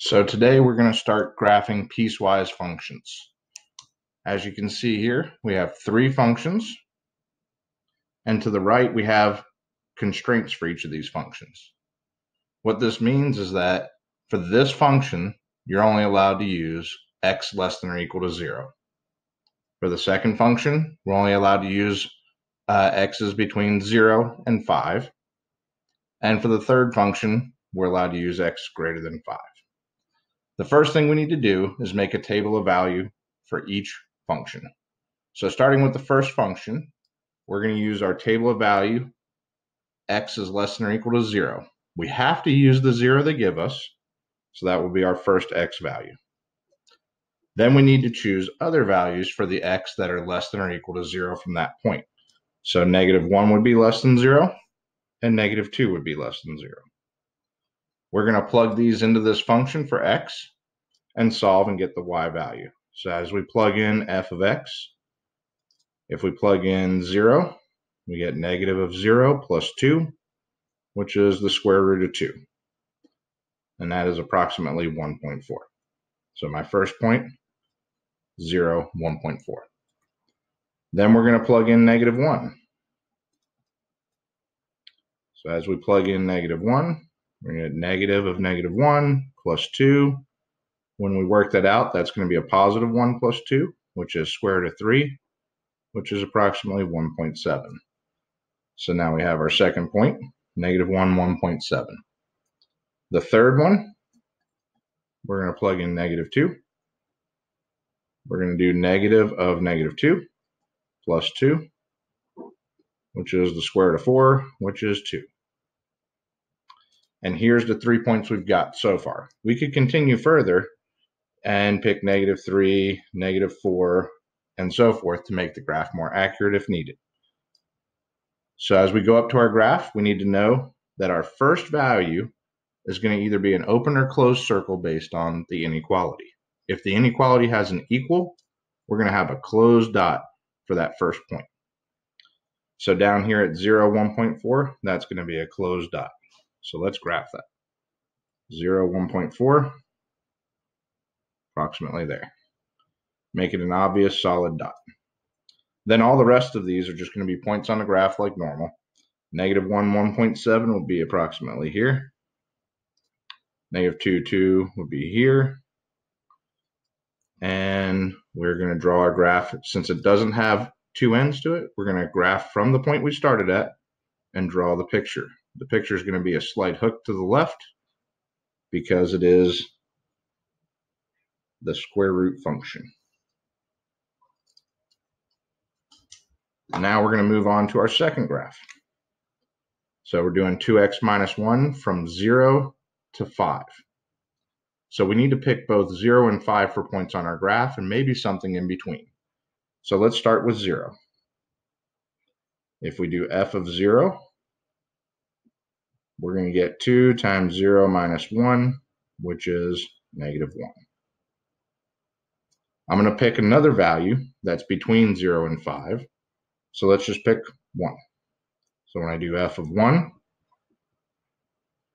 So today we're going to start graphing piecewise functions. As you can see here, we have three functions. And to the right, we have constraints for each of these functions. What this means is that for this function, you're only allowed to use x less than or equal to 0. For the second function, we're only allowed to use uh, x's between 0 and 5. And for the third function, we're allowed to use x greater than 5. The first thing we need to do is make a table of value for each function. So starting with the first function, we're going to use our table of value, x is less than or equal to 0. We have to use the 0 they give us, so that will be our first x value. Then we need to choose other values for the x that are less than or equal to 0 from that point. So negative 1 would be less than 0, and negative 2 would be less than 0. We're going to plug these into this function for x and solve and get the y value. So as we plug in f of x, if we plug in 0, we get negative of 0 plus 2, which is the square root of 2. And that is approximately 1.4. So my first point, 0, 1.4. Then we're going to plug in negative 1. So as we plug in negative 1, we're going to get negative of negative 1 plus 2. When we work that out, that's going to be a positive 1 plus 2, which is square root of 3, which is approximately 1.7. So now we have our second point, negative 1, 1.7. The third one, we're going to plug in negative 2. We're going to do negative of negative 2 plus 2, which is the square root of 4, which is 2. And here's the three points we've got so far. We could continue further and pick negative 3, negative 4, and so forth to make the graph more accurate if needed. So as we go up to our graph, we need to know that our first value is going to either be an open or closed circle based on the inequality. If the inequality has an equal, we're going to have a closed dot for that first point. So down here at 0, 1.4, that's going to be a closed dot. So let's graph that. 0, 1.4, approximately there. Make it an obvious solid dot. Then all the rest of these are just going to be points on the graph like normal. Negative 1, 1.7 will be approximately here. Negative 2, 2 would be here. And we're going to draw our graph. Since it doesn't have two ends to it, we're going to graph from the point we started at and draw the picture. The picture is going to be a slight hook to the left because it is the square root function. Now we're going to move on to our second graph. So we're doing 2x minus 1 from 0 to 5. So we need to pick both 0 and 5 for points on our graph and maybe something in between. So let's start with 0. If we do f of 0, we're going to get 2 times 0 minus 1, which is negative 1. I'm going to pick another value that's between 0 and 5. So let's just pick 1. So when I do f of 1,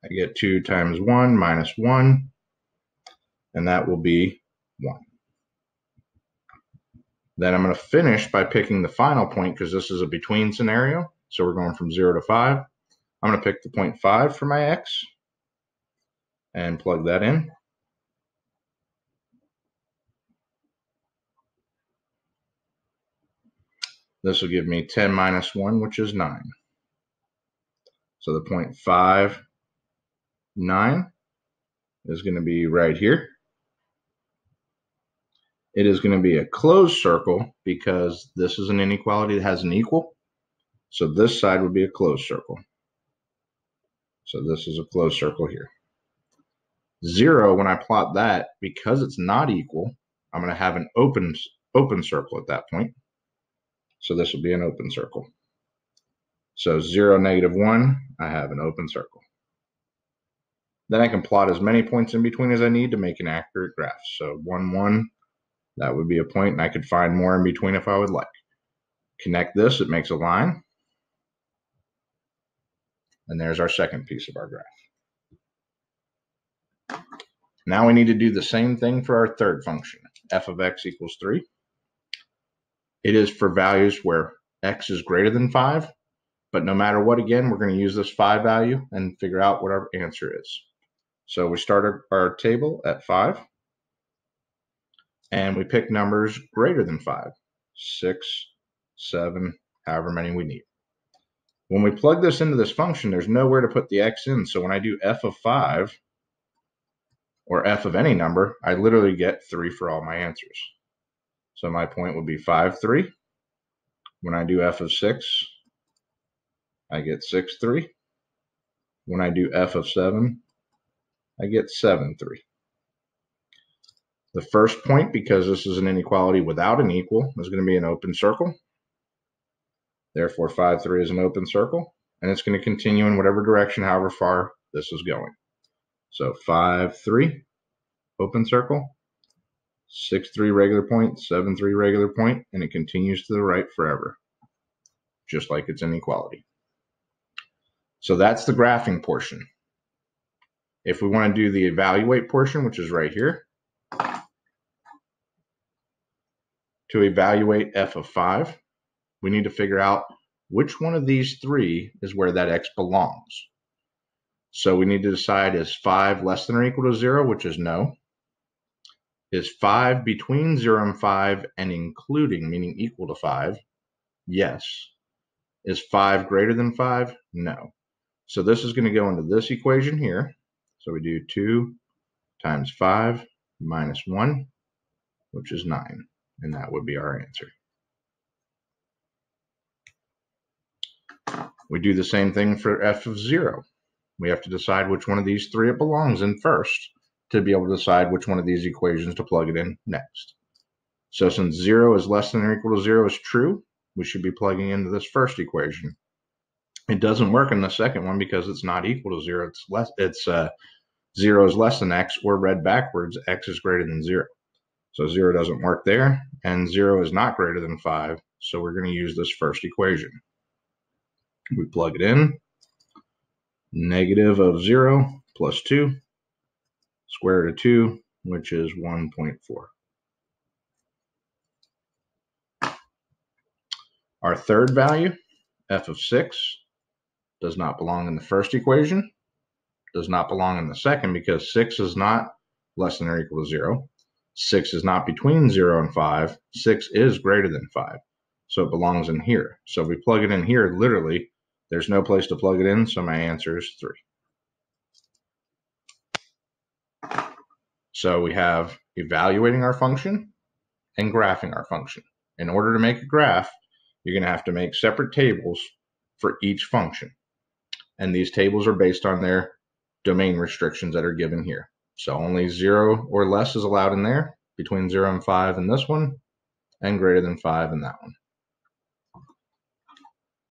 I get 2 times 1 minus 1, and that will be 1. Then I'm going to finish by picking the final point because this is a between scenario. So we're going from 0 to 5. I'm going to pick the 0.5 for my x and plug that in. This will give me 10 minus 1, which is 9. So the 0.5, 9 is going to be right here. It is going to be a closed circle because this is an inequality that has an equal. So this side would be a closed circle. So this is a closed circle here. Zero, when I plot that, because it's not equal, I'm going to have an open, open circle at that point. So this will be an open circle. So 0, negative 1, I have an open circle. Then I can plot as many points in between as I need to make an accurate graph. So 1, 1, that would be a point, and I could find more in between if I would like. Connect this, it makes a line. And there's our second piece of our graph. Now we need to do the same thing for our third function, f of x equals 3. It is for values where x is greater than 5, but no matter what, again, we're going to use this 5 value and figure out what our answer is. So we start our, table at 5, and we pick numbers greater than 5, 6, 7, however many we need. When we plug this into this function, there's nowhere to put the x in. So when I do f of 5, or f of any number, I literally get 3 for all my answers. So my point would be 5, 3. When I do f of 6, I get 6, 3. When I do f of 7, I get 7, 3. The first point, because this is an inequality without an equal, is going to be an open circle. Therefore, 5, 3 is an open circle, and it's going to continue in whatever direction, however far this is going. So 5, 3, open circle, 6, 3 regular point, 7, 3 regular point, and it continues to the right forever, just like its an inequality. So that's the graphing portion. If we want to do the evaluate portion, which is right here, to evaluate f of 5, we need to figure out which one of these three is where that x belongs. So we need to decide is 5 less than or equal to 0, which is no. Is 5 between 0 and 5 and including, meaning equal to 5? Yes. Is 5 greater than 5? No. So this is going to go into this equation here. So we do 2 times 5 minus 1, which is 9. And that would be our answer. We do the same thing for f of 0. We have to decide which one of these three it belongs in first to be able to decide which one of these equations to plug it in next. So since 0 is less than or equal to 0 is true, we should be plugging into this first equation. It doesn't work in the second one because it's not equal to 0. It's less. It's uh, 0 is less than x, or read backwards, x is greater than 0. So 0 doesn't work there, and 0 is not greater than 5, so we're going to use this first equation. We plug it in. Negative of 0 plus 2, square root of 2, which is 1.4. Our third value, f of 6, does not belong in the first equation, does not belong in the second because 6 is not less than or equal to 0. 6 is not between 0 and 5. 6 is greater than 5. So it belongs in here. So if we plug it in here, literally, there's no place to plug it in, so my answer is 3. So we have evaluating our function and graphing our function. In order to make a graph, you're going to have to make separate tables for each function. And these tables are based on their domain restrictions that are given here. So only 0 or less is allowed in there, between 0 and 5 in this one, and greater than 5 in that one.